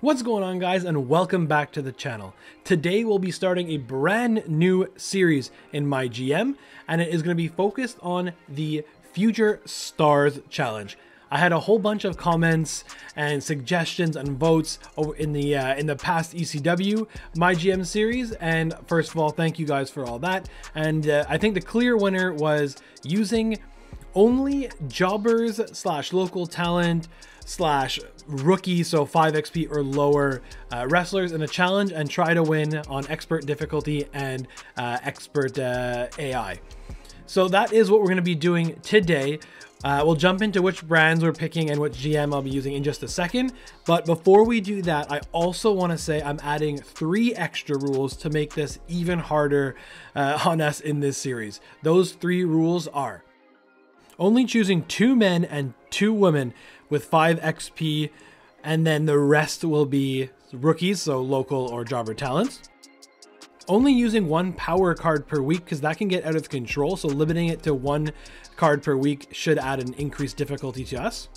What's going on guys and welcome back to the channel. Today we'll be starting a brand new series in my GM and it is going to be focused on the Future Stars Challenge. I had a whole bunch of comments and suggestions and votes in the uh, in the past ECW my GM series and first of all thank you guys for all that and uh, I think the clear winner was using only jobbers slash local talent slash rookie, so 5 XP or lower uh, wrestlers in a challenge and try to win on expert difficulty and uh, expert uh, AI. So that is what we're going to be doing today. Uh, we'll jump into which brands we're picking and which GM I'll be using in just a second. But before we do that, I also want to say I'm adding three extra rules to make this even harder uh, on us in this series. Those three rules are only choosing two men and two women with 5 XP, and then the rest will be rookies, so local or jobber talents. Only using one power card per week because that can get out of control, so limiting it to one card per week should add an increased difficulty to us.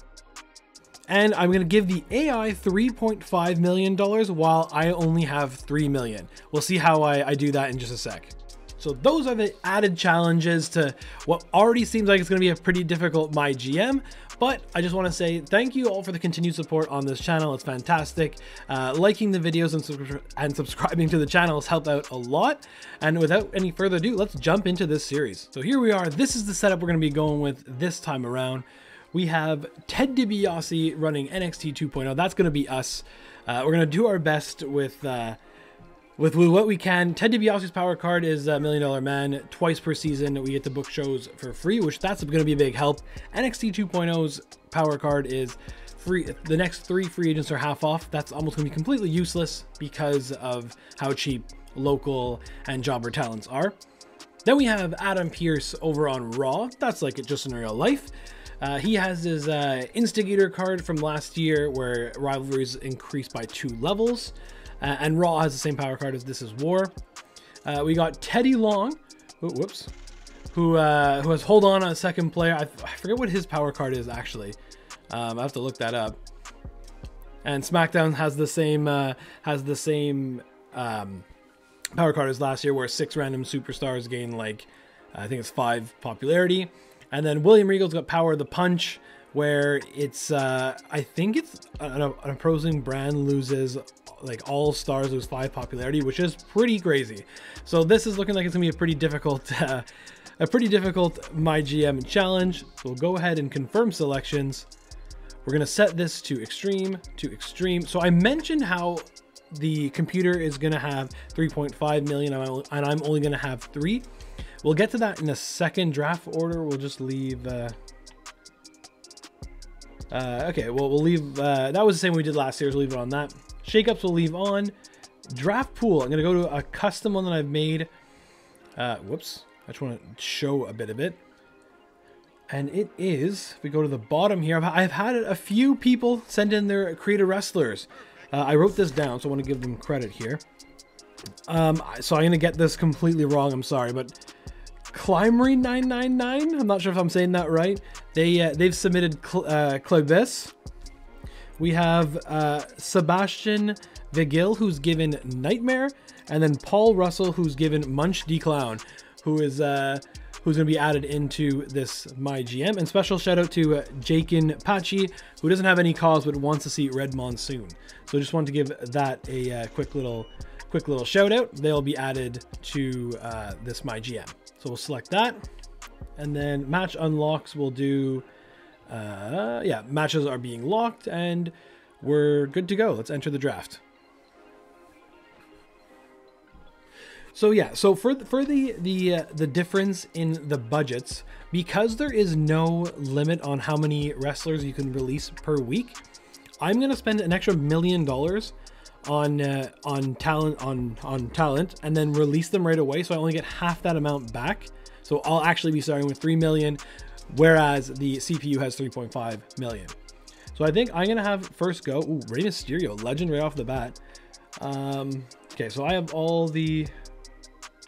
And I'm to give the AI $3.5 million while I only have 3 million. We'll see how I, I do that in just a sec. So those are the added challenges to what already seems like it's going to be a pretty difficult My GM. But I just want to say thank you all for the continued support on this channel. It's fantastic. Uh, liking the videos and, and subscribing to the channel has helped out a lot. And without any further ado, let's jump into this series. So here we are. This is the setup we're going to be going with this time around. We have Ted DiBiase running NXT 2.0. That's going to be us. Uh, we're going to do our best with... Uh, with, what we can. Ted DiBiase's power card is a Million Dollar Man. Twice per season, we get to book shows for free, which that's going to be a big help. NXT 2.0's power card is free. The next three free agents are half off. That's almost going to be completely useless because of how cheap local and jobber talents are. Then we have Adam Pearce over on Raw. That's like it just in real life. Uh, he has his uh, Instigator card from last year where rivalries increased by two levels. Uh, and Raw has the same power card as This Is War. Uh, we got Teddy Long, whoops, who uh, who has Hold On a second player. I, I, forget what his power card is actually. Um, I have to look that up. And SmackDown has the same uh, has the same um, power card as last year, where six random superstars gain like I think it's five popularity. And then William Regal's got Power of the Punch, where it's uh, I think it's an, an opposing brand loses like all stars lose five popularity, which is pretty crazy. So this is looking like it's gonna be a pretty difficult, uh, a pretty difficult my GM challenge. So we'll go ahead and confirm selections. We're gonna set this to extreme, to extreme. So I mentioned how the computer is gonna have 3.5 million and I'm only gonna have three. We'll get to that in a second draft order. We'll just leave. Uh, uh, okay, well, we'll leave. Uh, that was the same we did last year. So we'll leave it on that. Shakeups we'll leave on. Draft pool. I'm going to go to a custom one that I've made. Uh, whoops. I just want to show a bit of it. And it is, if we go to the bottom here, I've, had a few people send in their creator wrestlers. Uh, I wrote this down, so I want to give them credit here. Um, so I'm going to get this completely wrong. I'm sorry, but Climery 999. I'm not sure if I'm saying that right. They uh, they've submitted Cl uh, Clebis, we have uh, Sebastian Vigil, who's given Nightmare, and then Paul Russell, who's given Munch D Clown, who is uh, who's going to be added into this My GM. And special shout out to uh, Jakin Pachi, who doesn't have any cause but wants to see Red Monsoon. So just wanted to give that a uh, quick little quick little shout out. They'll be added to uh, this My GM. So we'll select that, and then match unlocks. We'll do uh, yeah, matches are being locked and we're good to go. Let's enter the draft. So yeah, so for the, for the the uh, the difference in the budgets, because there is no limit on how many wrestlers you can release per week, I'm gonna spend an extra million dollars on uh, on talent on on talent and then release them right away. So I only get half that amount back. So I'll actually be starting with three million, whereas the CPU has 3.5 million. So I think I'm gonna have first go. Ooh, Rey Mysterio, legend right off the bat. Um, okay, so I have all the.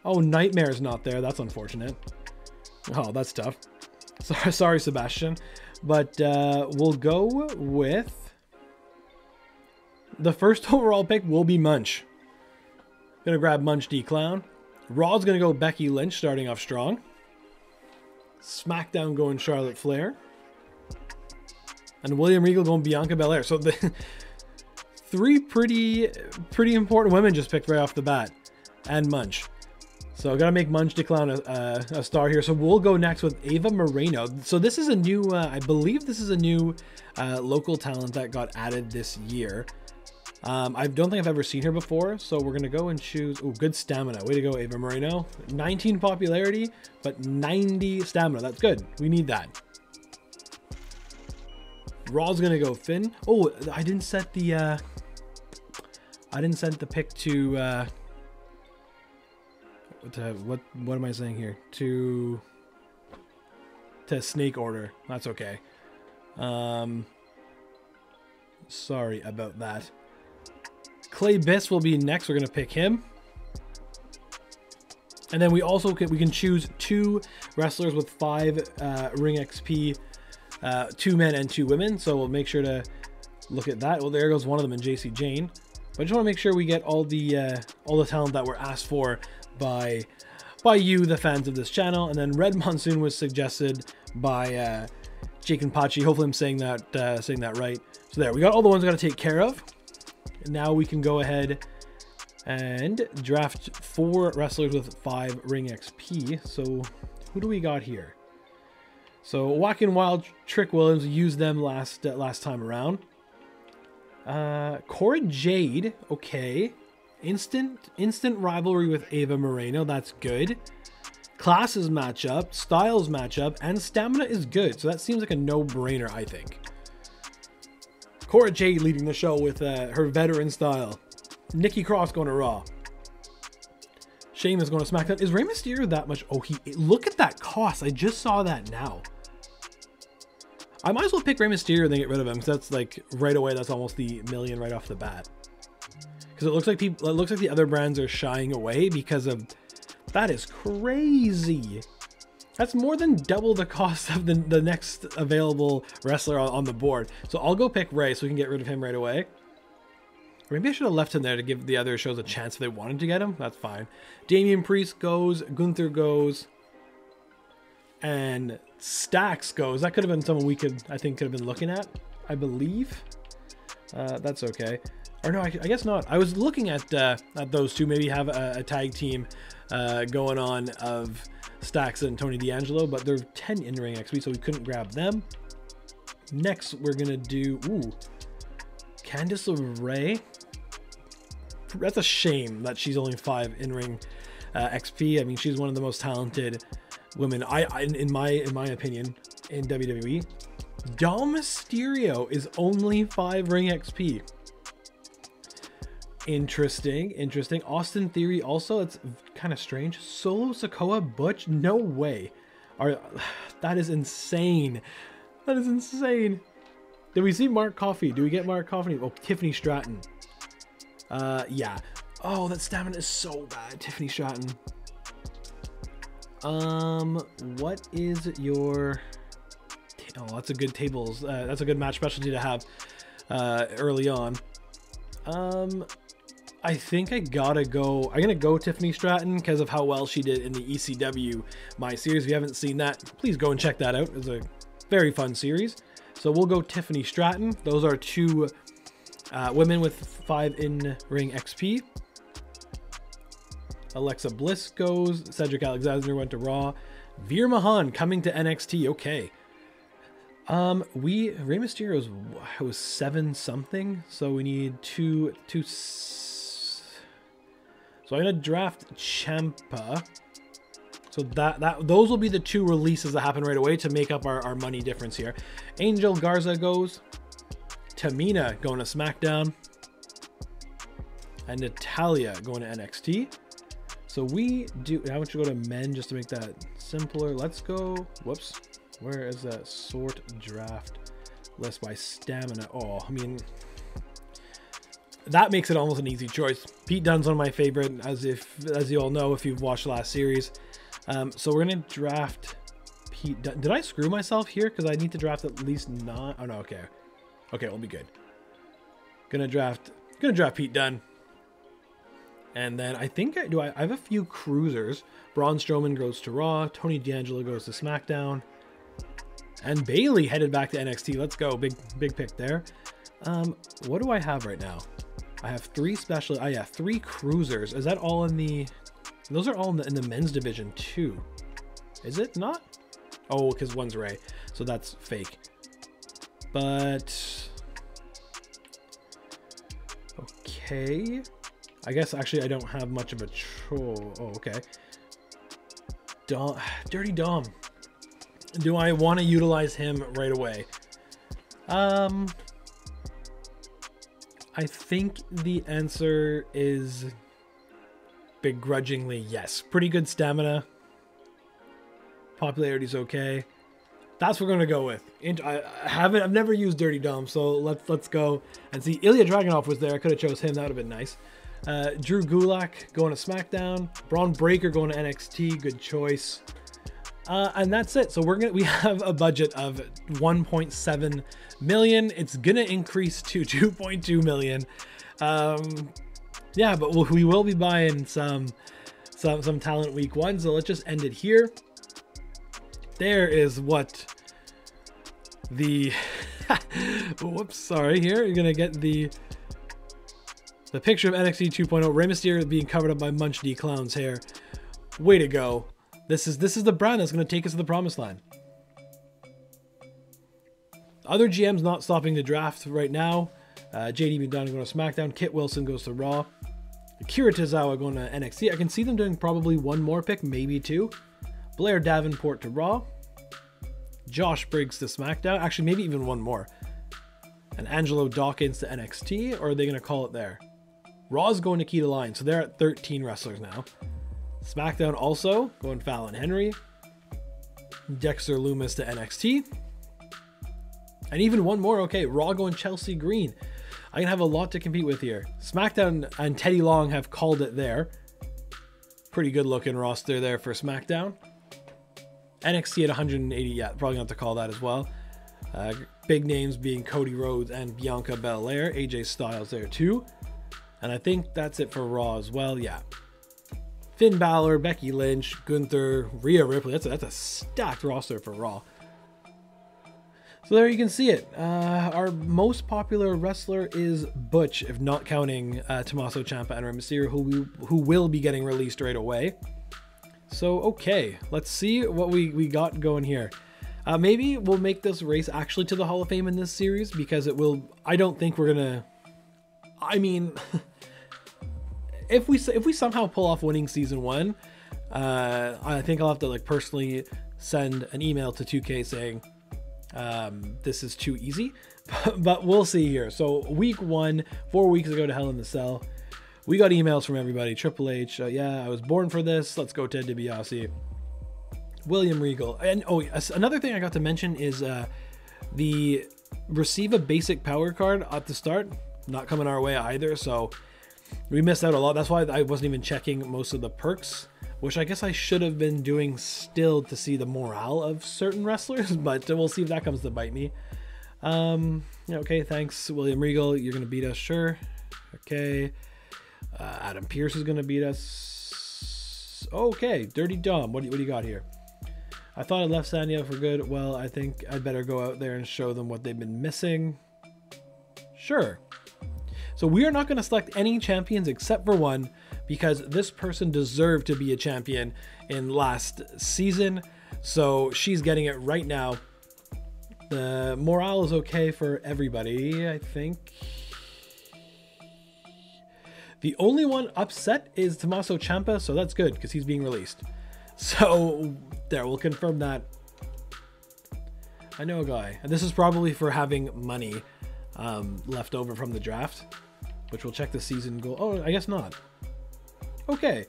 Oh, Nightmare's not there. That's unfortunate. Oh, that's tough. Sorry, sorry Sebastian. But uh, we'll go with. The first overall pick will be Munch. Gonna grab Munch D Clown. Raw's gonna go Becky Lynch, starting off strong. SmackDown going Charlotte Flair. And William Regal going Bianca Belair. So the three pretty pretty important women just picked right off the bat. And Munch. So I gotta make Munch decline a, a, a, star here. So we'll go next with Ava Moreno. So this is a new, uh, I believe this is a new uh, local talent that got added this year. Um, I don't think I've ever seen her before, so we're gonna go and choose. Oh, good stamina. Way to go, Ava Moreno. 19 popularity, but 90 stamina. That's good. We need that. Raw's gonna go Finn. Oh, I didn't set the. Uh, I didn't set the pick to. Uh, to what what am I saying here? To to snake order. That's okay. Um sorry about that. Clay Biss will be next. We're gonna pick him. And then we also can we can choose two wrestlers with five uh, ring XP, uh, two men and two women. So we'll make sure to look at that. Well, there goes one of them in JC Jane. But I just want to make sure we get all the uh, all the talent that we're asked for by by you, the fans of this channel. And then Red Monsoon was suggested by uh, Jake and Pachi. Hopefully, I'm saying that uh, saying that right. So there, we got all the ones we got to take care of. Now we can go ahead and draft four wrestlers with five ring XP. So who do we got here? So Walking Wild, Trick Williams used them last uh, last time around. Uh, Cora Jade, okay. Instant instant rivalry with Ava Moreno. That's good. Classes match up, styles match up, and stamina is good. So that seems like a no-brainer, I think. Cora Jade leading the show with uh, her veteran style. Nikki Cross going to Raw. Sheamus going to SmackDown. Is Rey Mysterio that much? Oh, he look at that cost. I just saw that now. I might as well pick Rey Mysterio and then get rid of him because that's like right away. That's almost the million right off the bat because it looks like people it looks like the other brands are shying away because of that is crazy that's more than double the cost of the, the next available wrestler on, on the board. So i'll go pick Rey so we can get rid of him right away. Or maybe i should have left him there to give the other shows a chance if they wanted to get him. That's fine. Damian priest goes gunther goes and stacks goes. That could have been someone we could i think could have been looking at i believe. Uh, that's okay. Or no, I, I, guess not. I was looking at uh, at those two. Maybe have a, a tag team uh, going on of Stacks and Tony D'Angelo, but they're 10 in ring XP, so we couldn't grab them. Next, we're gonna do ooh, Candice LeRae. That's a shame that she's only five in ring uh, XP. I mean, she's one of the most talented women. I, I in my in my opinion in WWE. Dom Mysterio is only five ring XP. Interesting, interesting. Austin Theory also, it's kind of strange. Solo Sikoa Butch? No way. Are that is insane. That is insane. Did we see Mark Coffey? Do we get Mark Coffey? Oh, Tiffany Stratton. Uh, yeah. Oh, that stamina is so bad, Tiffany Stratton. Um, what is your? Oh, that's a good tables. Uh, that's a good match specialty to have uh, early on. Um, I think I gotta go. I'm gonna go Tiffany Stratton because of how well she did in the ECW My series. If you haven't seen that, please go and check that out. It's a very fun series. So we'll go Tiffany Stratton. Those are two uh, women with five in ring XP. Alexa Bliss goes. Cedric Alexander went to Raw. Veer Mahaan coming to NXT. Okay. Um, we Rey Mysterio's was seven something, so we need two two so I'm gonna draft Ciampa. So that that those will be the two releases that happen right away to make up our, our money difference here. Angel Garza goes. Tamina going to SmackDown. And Natalya going to NXT. So we do I want you to go to men just to make that simpler. Let's go. Whoops. Where is that sort draft list by stamina? Oh, I mean that makes it almost an easy choice. Pete Dunne's one of my favorite, as if as you all know if you've watched the last series. Um, so we're gonna draft Pete. Dunne. Did I screw myself here? Because I need to draft at least nine. Oh no, okay, okay, we'll be good. Gonna draft Gonna draft Pete Dunne. And then I think I do. I, I have a few cruisers. Braun Strowman goes to Raw. Tony D'Angelo goes to SmackDown. And Bayley headed back to NXT. Let's go. Big big pick there. Um, what do I have right now? I have three special. Oh yeah, three cruisers. Is that all in the? Those are all in the, in the men's division too. Is it not? Oh, because one's Rey, so that's fake. But okay. I guess actually I don't have much of a troll. Oh, okay. Dom, Dirty Dom. Do I want to utilize him right away? Um, I think the answer is begrudgingly yes. Pretty good stamina. Popularity's okay. That's what we're gonna go with. I haven't, I've never used Dirty Dom, so let's let's go and see. Ilya Dragunov was there. I could have chose him. That would have been nice. Uh, Drew Gulak going to SmackDown. Bron Breaker going to NXT. Good choice. Uh, and that's it. So we're gonna we have a budget of 1.7 million. It's gonna increase to 2.2 million. Um, yeah, but we'll, we will be buying some some some talent week one. So let's just end it here. There is what the whoops sorry here you're gonna get the the picture of NXT 2.0 Rey Mysterio being covered up by Munch D Clown's hair. Way to go. This is this is the brand that's going to take us to the promised land. Other GMs not stopping the draft right now. Uh, JD McDonagh going to SmackDown. Kit Wilson goes to Raw. Akira Tozawa going to NXT. I can see them doing probably one more pick, maybe two. Blair Davenport to Raw. Josh Briggs to SmackDown. Actually, maybe even one more. And Angelo Dawkins to NXT, or are they going to call it there? Raw's going to Keita Line, so they're at 13 wrestlers now. SmackDown also going Fallon Henry, Dexter Lumis to NXT, and even one more. Okay, Raw going Chelsea Green. I can have a lot to compete with here. SmackDown and Teddy Long have called it there. Pretty good looking roster there for SmackDown. NXT at 180, yeah, probably going to call that as well. Uh, big names being Cody Rhodes and Bianca Belair. AJ Styles there too. And I think that's it for Raw as well. Yeah. Finn Balor, Becky Lynch, Gunther, Rhea Ripley. That's a, that's a stacked roster for Raw. So there you can see it. Uh, our most popular wrestler is Butch, if not counting uh, Tommaso Ciampa and Rey Mysterio, who we, who will be getting released right away. So okay, let's see what we we got going here. Uh, maybe we'll make this race actually to the Hall of Fame in this series because it will. I don't think we're gonna. I mean. if we if we somehow pull off winning season one, uh, I think I'll have to like personally send an email to 2K saying um, this is too easy, but we'll see here. So week one, four weeks ago to Hell in the Cell, we got emails from everybody. Triple H, uh, yeah, I was born for this. Let's go Ted DiBiase. William Regal, and oh, another thing I got to mention is uh, the receive a basic power card at the start. Not coming our way either. So we missed out a lot. That's why I wasn't even checking most of the perks, which I guess I should have been doing still to see the morale of certain wrestlers, but we'll see if that comes to bite me. Um, okay, thanks, William Regal. You're going to beat us, sure. Okay. Uh, Adam Pearce is going to beat us. Okay, Dirty Dom. What do, you, what do you got here? I thought I left Sanya for good. Well, I think I'd better go out there and show them what they've been missing. Sure. So we are not going to select any champions except for one because this person deserved to be a champion in last season. So she's getting it right now. The morale is okay for everybody, I think. The only one upset is Tommaso Ciampa, so that's good because he's being released. So there, we'll confirm that. I know a guy, and this is probably for having money um, left over from the draft which we'll check the season goal. Oh, I guess not. Okay.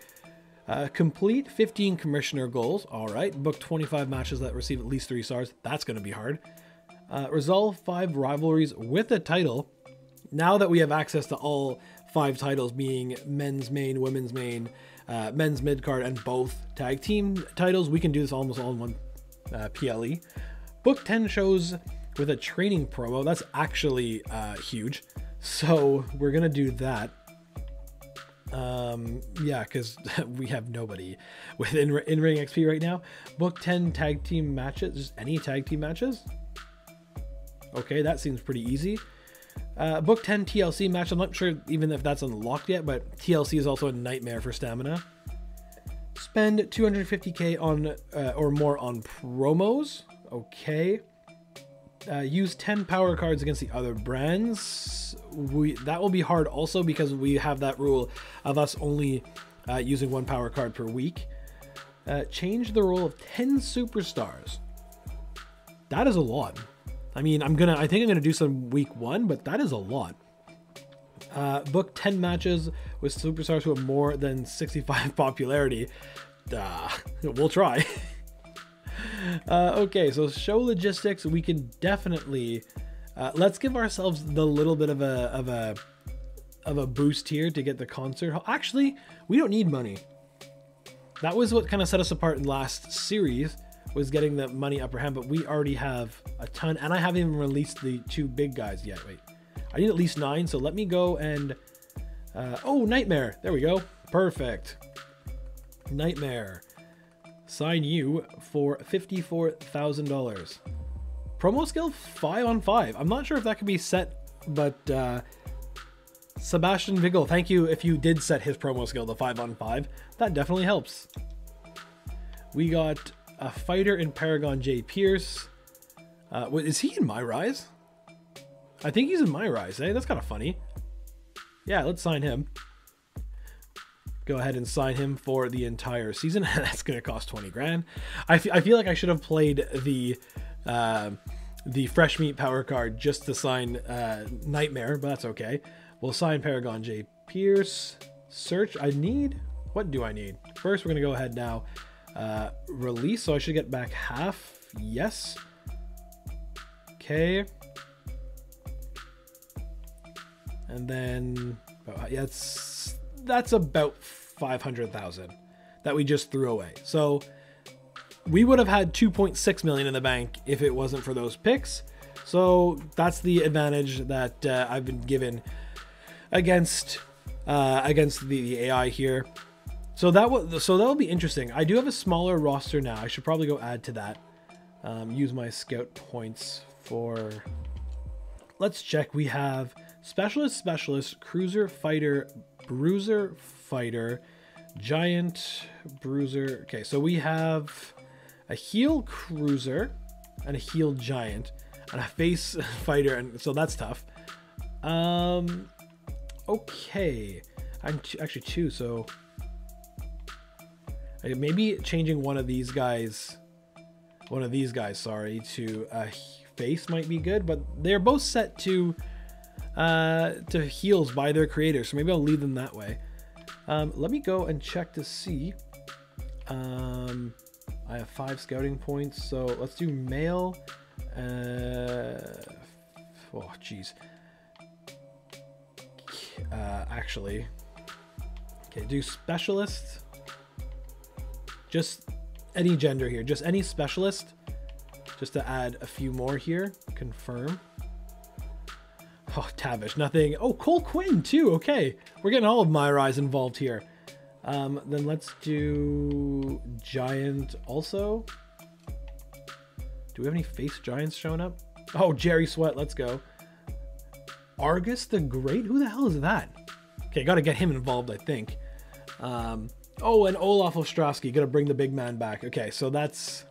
Uh, complete 15 commissioner goals. All right. Book 25 matches that receive at least three stars. That's going to be hard. Uh, resolve five rivalries with a title. Now that we have access to all five titles, being men's main, women's main, uh, men's mid card, and both tag team titles, we can do this almost all in one uh, PLE. Book 10 shows with a training promo. That's actually uh, huge. So we're gonna do that. Um, yeah, because we have nobody with in, in ring XP right now. Book 10 tag team matches, just any tag team matches. Okay, that seems pretty easy. Uh, book 10 TLC match. I'm not sure even if that's unlocked yet, but TLC is also a nightmare for stamina. Spend 250k on uh, or more on promos. Okay. Uh, use 10 power cards against the other brands. We that will be hard also because we have that rule of us only uh, using one power card per week. Uh, change the rule of 10 superstars. That is a lot. I mean, I'm gonna. I think I'm gonna do some week one, but that is a lot. Uh, book 10 matches with superstars who have more than 65 popularity. Uh, we'll try. uh, okay, so show logistics. We can definitely uh, let's give ourselves the little bit of a of a of a boost here to get the concert. Actually, we don't need money. That was what kind of set us apart in last series was getting the money upper hand, but we already have a ton, and I haven't even released the two big guys yet. Wait, I need at least nine, so let me go and uh, oh, Nightmare. There we go. Perfect. Nightmare. Sign you for $54,000. Promo skill 5 on 5. I'm not sure if that could be set, but uh, Sebastian Vigel, thank you if you did set his promo skill to 5 on 5. That definitely helps. We got a fighter in Paragon J. Pierce. Uh, is he in my rise? I think he's in my rise, eh? That's kind of funny. Yeah, let's sign him. Go ahead and sign him for the entire season. That's going to cost 20 grand. I, I feel like I should have played the uh, the fresh meat power card just to sign uh, Nightmare, but that's okay. We'll sign Paragon J. Pierce. Search. I need. What do I need? First, we're going to go ahead now. Uh, release. So I should get back half. Yes. Okay. And then, oh, yeah, it's, that's about 500,000 that we just threw away. So we would have had 2.6 million in the bank if it wasn't for those picks. So that's the advantage that uh, I've been given against uh, against the, the AI here. So that will so that'll be interesting. I do have a smaller roster now. I should probably go add to that. Um, use my scout points for. Let's check. We have specialist, specialist, cruiser, fighter, bruiser, fighter, giant, bruiser. Okay, so we have a heel cruiser and a heel giant and a face fighter, and so that's tough. Um, okay, I'm actually two, so maybe changing one of these guys, one of these guys, sorry, to a face might be good, but they're both set to uh, to heels by their creators, so maybe I'll leave them that way. Um, let me go and check to see. Um, I have five scouting points, so let's do male. Uh, oh, jeez. Uh, actually, okay, do specialist. Just any gender here, just any specialist. Just to add a few more here. Confirm. Oh, Tavish, nothing. Oh, Cole Quinn too. Okay, we're getting all of my rise involved here. Um, then let's do Giant also. Do we have any face giants showing up? Oh, Jerry Sweat, let's go. Argus the Great? Who the hell is that? Okay, gotta get him involved, I think. Um, oh, and Olaf Ostrowski, gonna bring the big man back. Okay, so that's...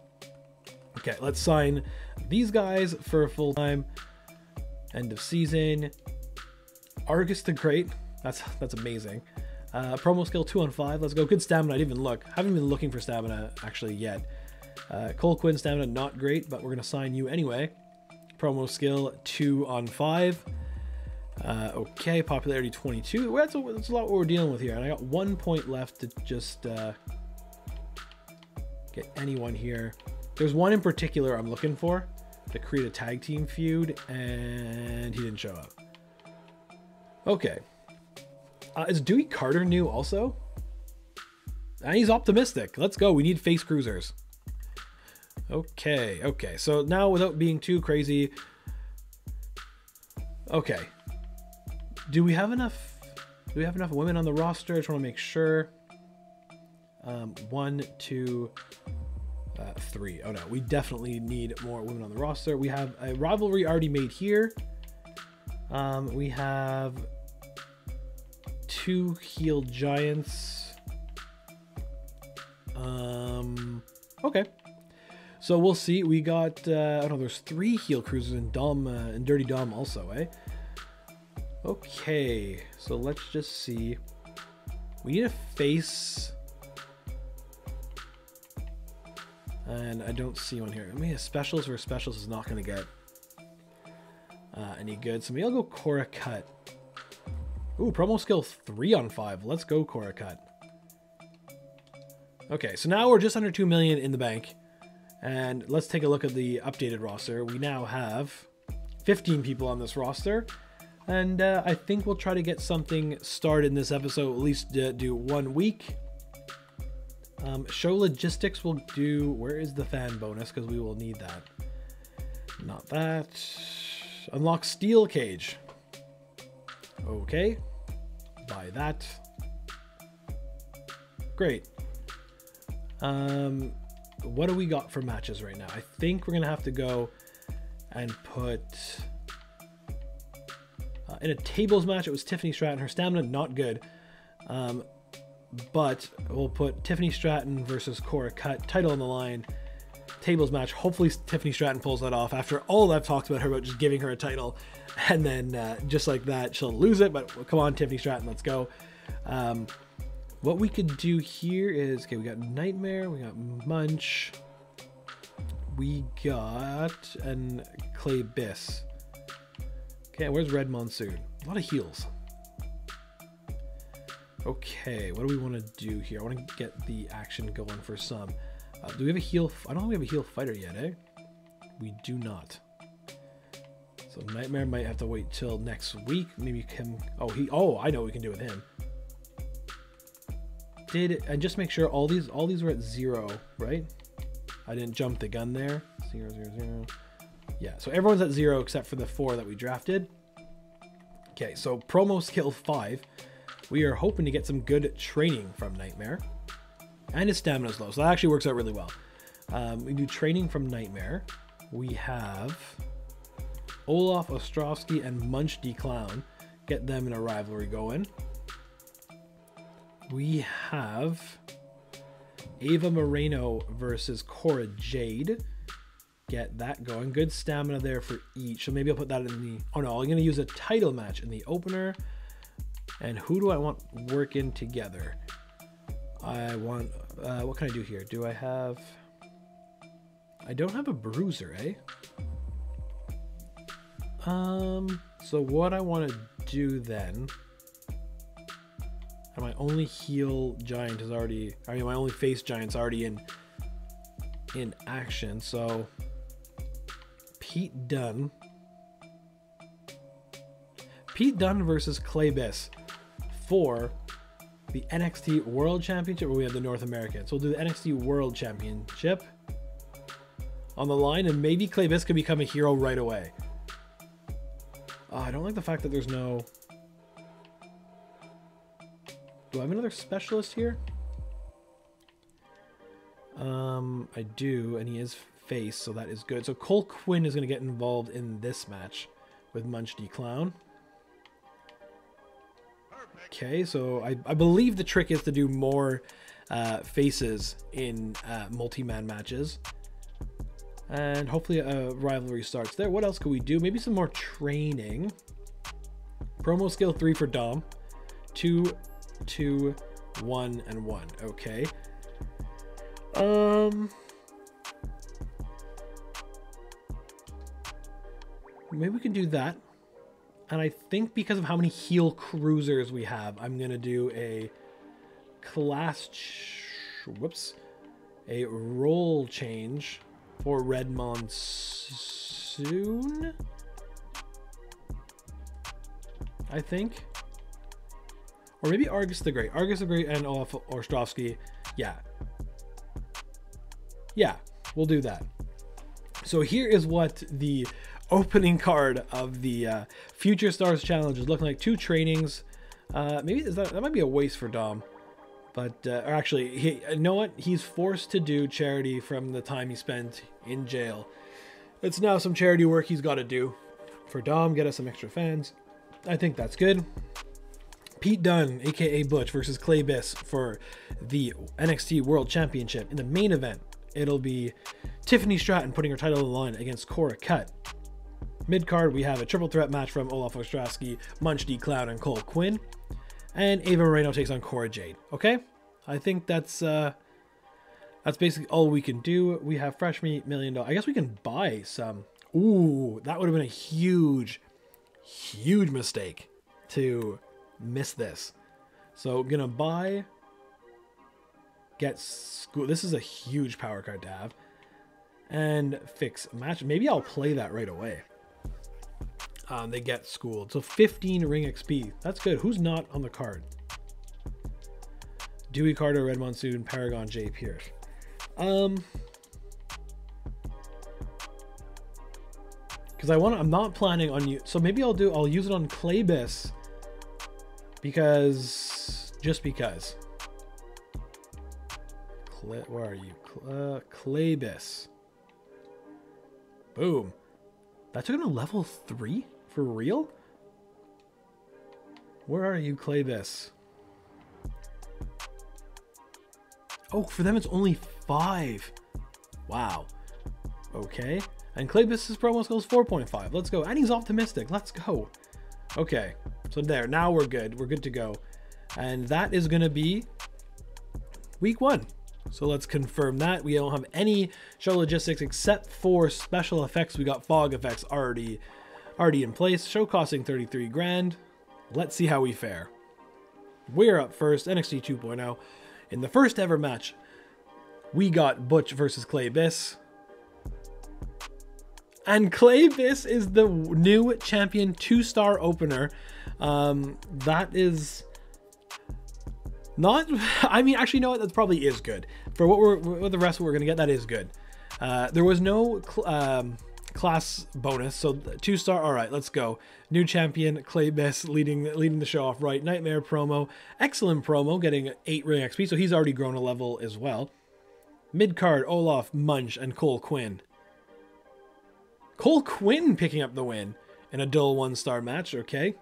Okay, let's sign these guys for full time. End of season. Argus the Great. That's that's amazing. Uh, promo skill 2 on 5. Let's go. Good stamina. I didn't even look. Haven't been looking for stamina actually yet. Uh, Cole Quinn stamina not great, but we're going to sign you anyway. Promo skill 2 on 5. Uh, okay, popularity 22. Well, that's, a, that's a lot what we're dealing with here. And I got one point left to just uh, get anyone here. There's one in particular I'm looking for to create a tag team feud, and he didn't show up. Okay. Uh, is Dewey Carter new also? And he's optimistic. Let's go. We need face cruisers. Okay, okay. So now without being too crazy. Okay. do we have enough? Do we have enough women on the roster? I just want to make sure. Um, one, two, uh, three. Oh no, we definitely need more women on the roster. We have a rivalry already made here. Um, we have two heel giants. Um, okay. So we'll see. We got, uh, I don't know, there's three heel cruisers in Dom uh, and Dirty Dom also, eh? Okay, so let's just see. We need a face. And I don't see one here. I mean, specials for specials is not going to get uh, any good. So maybe I'll go Cora Cut. Ooh, promo skill 3 on 5. Let's go Cora Cut. Okay, so now we're just under 2 million in the bank. And let's take a look at the updated roster. We now have 15 people on this roster. And uh, I think we'll try to get something started in this episode, at least uh, do one week. Um, show logistics will do, where is the fan bonus? Because we will need that. Not that. Unlock steel cage. Okay. Buy that. Great. Um, what do we got for matches right now? I think we're going to have to go and put... Uh, in a tables match, it was Tiffany Stratton. Her stamina, not good. Um, but we'll put Tiffany Stratton versus Cora Cut, title on the line, tables match. Hopefully, Tiffany Stratton pulls that off after all I've talked about her about just giving her a title, and then uh, just like that, she'll lose it. But come on, Tiffany Stratton, let's go. Um, what we could do here is okay, we got Nightmare, we got Munch, we got and Clay Biss. Okay, where's Red Monsoon? A lot of heels. Okay, what do we want to do here? I want to get the action going for some. Uh, do we have a heel? I don't think we have a heel fighter yet, eh? We do not. So Nightmare might have to wait till next week. Maybe him. Oh, he. Oh, I know what we can do with him. Did and just make sure all these all these were at zero, right? I didn't jump the gun there. Zero zero zero. Yeah, so everyone's at zero except for the four that we drafted. Okay, so promo skill five. We are hoping to get some good training from Nightmare. And his stamina is low, so that actually works out really well. Um, we do training from Nightmare. We have Olaf Ostrovsky and Munch D Clown. Get them in a rivalry going. We have Ava Moreno versus Cora Jade. Get that going. Good stamina there for each. So maybe I'll put that in the. Oh no, I'm going to use a title match in the opener. And who do I want working together? I want, uh, what can I do here? Do I have, I don't have a bruiser, eh? Um, so what I want to do then, and my only heel giant is already, I mean, my only face giant's already in, in action, so Pete Dunne. Pete Dunne versus Clay Biss for the NXT World Championship, or we have the North American. So we'll do the NXT World Championship on the line, and maybe Clay Biss become a hero right away. Oh, I don't like the fact that there's no... Do I have another specialist here? Um, I do, and he is face, so that is good. So Cole Quinn is going to get involved in this match with Munch D Clown. Okay, so I, I believe the trick is to do more uh, faces in uh, multi-man matches. And hopefully a rivalry starts there. What else could we do? Maybe some more training. Promo skill 3 for Dom. 2, 2, 1, and 1. Okay. Um... Maybe we can do that. And I think because of how many heel cruisers we have, I'm going to do a class... whoops. A role change for Red Monsoon. I think. Or maybe Argus the Great. Argus the Great and Olaf Ostrovsky. Yeah. Yeah, we'll do that. So here is what the opening card of the uh, Future Stars Challenge is looking like two trainings. Uh, maybe that, that might be a waste for Dom. But, uh, actually, he, you know what? He's forced to do charity from the time he spent in jail. It's now some charity work he's got to do for Dom, get us some extra fans. I think that's good. Pete Dunne, aka Butch, versus Clay Biss for the NXT World Championship. In the main event, it'll be Tiffany Stratton putting her title on the line against Cora Cut. Mid card, we have a triple threat match from Olaf Ostrowski, Munch D Clown, and Cole Quinn. And Ava Moreno takes on Cora Jade. Okay? I think that's uh that's basically all we can do. We have fresh meat, million dollar. I guess we can buy some. Ooh, that would have been a huge, huge mistake to miss this. So gonna buy, get school. This is a huge power card to have, and fix match. Maybe I'll play that right away. Um, they get schooled. So 15 ring XP. That's good. Who's not on the card? Dewey Carter, Red Monsoon, Paragon, J. Pierce. Um, because I want. I'm not planning on you. So maybe I'll do. I'll use it on Claybis because just because. Where are you? Uh, Claybis. Boom. That took him to level three for real. Where are you, Claybis? Oh, for them it's only five. Wow. Okay. And Claybis's promo skills 4.5. Let's go. And he's optimistic. Let's go. Okay. So there, now we're good. We're good to go. And that is going to be week one. So let's confirm that. We don't have any show logistics except for special effects. We got fog effects already already in place. Show costing 33 grand. Let's see how we fare. We're up first, NXT 2.0. In the first ever match, we got Butch versus Clay Biss. And Clay Biss is the new champion two star opener. Um, that is not. I mean, actually, no, that probably is good for what we're what the rest we're gonna get. That is good. Uh, there was no cl- um, class bonus, so two star. All right, let's go. New champion Clay Biss leading leading the show off right. Nightmare promo, excellent promo, getting eight ring XP, so he's already grown a level as well. Mid card Olaf Munch and Cole Quinn. Cole Quinn picking up the win in a dull one star match. Okay.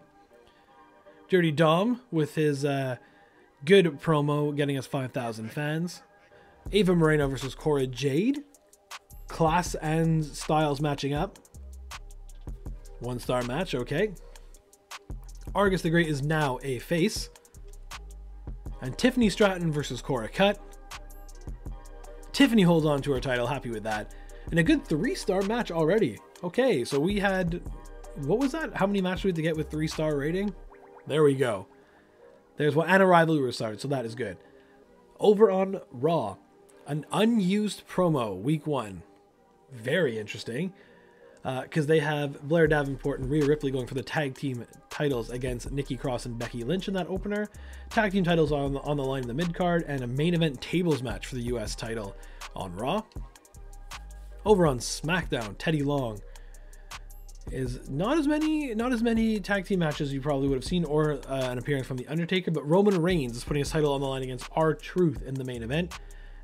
Dirty Dom with his uh, good promo getting us 5,000 fans. Ava Moreno versus Cora Jade. Class and styles matching up. One star match, okay. Argus the Great is now a face. And Tiffany Stratton versus Cora Cut. Tiffany holds on to her title, happy with that. And a good three star match already. Okay, so we had. What was that? How many matches we had to get with three star rating? There we go. There's one. And a rivalry started, so that is good. Over on Raw, an unused promo week one. Very interesting. Because uh, they have Blair Davenport and Rhea Ripley going for the tag team titles against Nikki Cross and Becky Lynch in that opener. Tag team titles on the, on the line in the mid card, and a main event tables match for the US title on Raw. Over on SmackDown, Teddy Long is not as many not as many tag team matches you probably would have seen or uh, an appearance from the Undertaker, but Roman Reigns is putting his title on the line against R-Truth in the main event,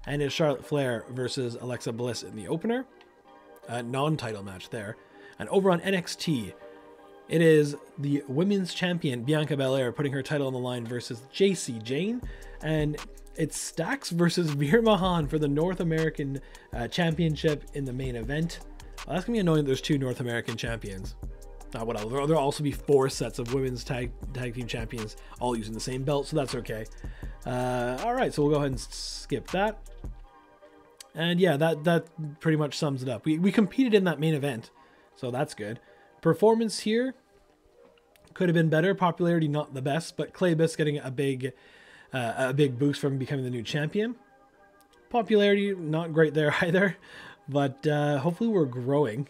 and it's Charlotte Flair versus Alexa Bliss in the opener, a non-title match there. And over on NXT, it is the women's champion Bianca Belair putting her title on the line versus JC Jane. and it's Stacks versus Veer Mahaan for the North American uh, Championship in the main event. Well, that's gonna be annoying. There's two North American champions. Not what else. There'll also be four sets of women's tag tag team champions, all using the same belt, so that's okay. Uh, all right, so we'll go ahead and skip that. And yeah, that that pretty much sums it up. We we competed in that main event, so that's good. Performance here could have been better. Popularity not the best, but Clay Biss getting a big uh, a big boost from becoming the new champion. Popularity not great there either, but uh, hopefully we're growing.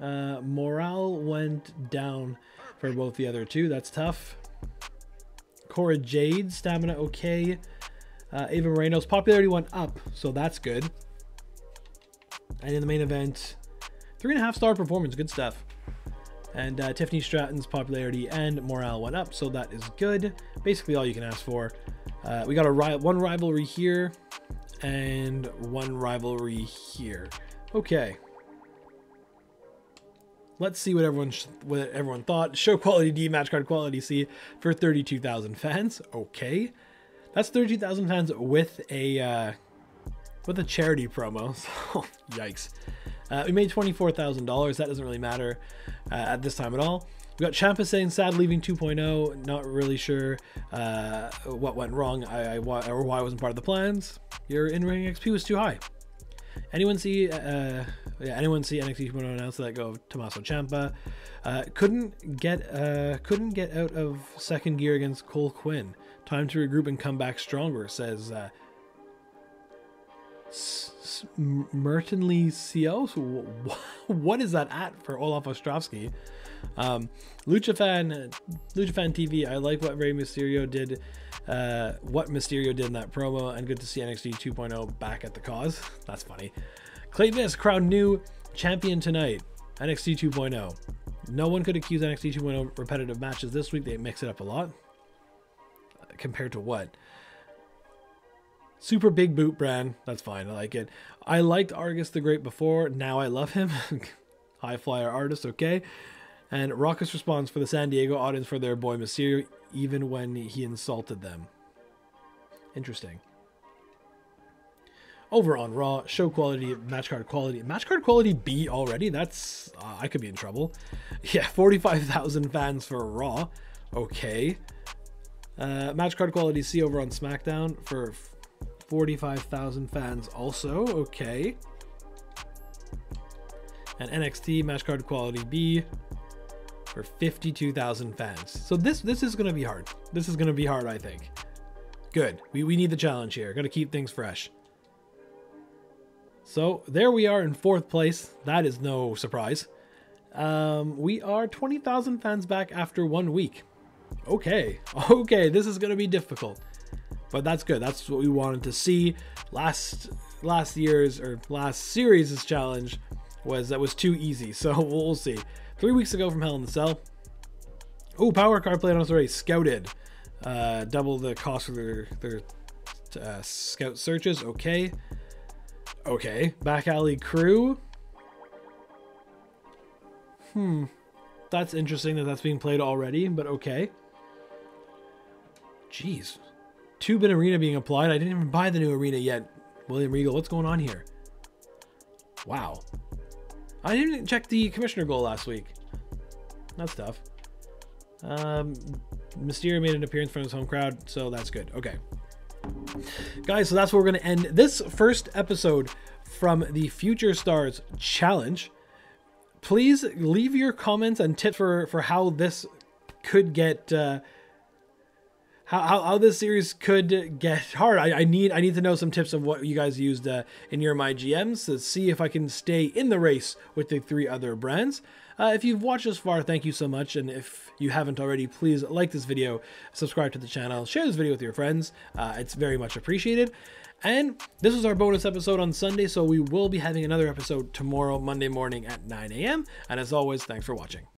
Uh, morale went down for both the other two. That's tough. Cora Jade, stamina okay. Uh, Ava Moreno's popularity went up, so that's good. And in the main event, Three and a half star performance, good stuff. And uh, Tiffany Stratton's popularity and morale went up, so that is good. Basically, all you can ask for. Uh, we got a ri one rivalry here and one rivalry here. Okay. Let's see what everyone what everyone thought. Show quality D, match card quality C for 32,000 fans. Okay. That's 32,000 fans with a uh, with a charity promo. So, yikes. Uh, we made $24,000. That doesn't really matter uh, at this time at all. We got Ciampa saying sad leaving 2.0. Not really sure uh, what went wrong I, I, or why I wasn't part of the plans. Your in-ring XP was too high. Anyone see uh, yeah, anyone see NXT 2.0 announce that go of Tommaso Ciampa? Uh, couldn't get uh, couldn't get out of second gear against Cole Quinn. Time to regroup and come back stronger, says uh, Mertonly Cios. What is that at for Olaf Ostrovsky? Um, LuchaFan, LuchaFan TV. I like what Rey Mysterio did, uh, what Mysterio did in that promo, and good to see NXT 2.0 back at the cause. That's funny. Clay Viss, crowd new champion tonight. NXT 2.0. No one could accuse NXT 2.0 repetitive matches this week. They mix it up a lot. Compared to what? Super big boot brand. That's fine. I like it. I liked Argus the Great before. Now I love him. High flyer artist. Okay. And Raucous response for the San Diego audience for their boy Mysterio, even when he insulted them. Interesting. Over on Raw, show quality, match card quality. Match card quality B already? That's... Uh, I could be in trouble. Yeah, 45,000 fans for Raw. Okay. Uh, match card quality C over on SmackDown for 45,000 fans also. Okay. And NXT match card quality B for 52,000 fans. So this this is going to be hard. This is going to be hard, I think. Good. We, we need the challenge here. Got to keep things fresh. So there we are in fourth place. That is no surprise. Um, we are 20,000 fans back after one week. Okay. Okay, this is going to be difficult. But that's good. That's what we wanted to see. Last last year's or last series' challenge was that was too easy. So we'll see. Three weeks ago from Hell in the Cell. Oh, Power Card played on us already. Scouted. Uh, double the cost for their, their uh, scout searches. Okay. Okay. Back Alley Crew. Hmm. That's interesting that that's being played already, but okay. Jeez. Tube arena being applied. I didn't even buy the new arena yet. William Regal, what's going on here? Wow. I didn't check the commissioner goal last week. That's tough. Um, Mysterio made an appearance from his home crowd, so that's good. Okay. Guys, so that's where we're going to end this first episode from the Future Stars Challenge. Please leave your comments and tips for, for how this could get... Uh, how, how, how, this series could get hard. I, I, need I need to know some tips of what you guys used uh, in your MyGMs to see if I can stay in the race with the three other brands. Uh, if you've watched this far, thank you so much. And if you haven't already, please like this video, subscribe to the channel, share this video with your friends. Uh, it's very much appreciated. And this is our bonus episode on Sunday, so we will be having another episode tomorrow, Monday morning at 9 a.m. And as always, thanks for watching.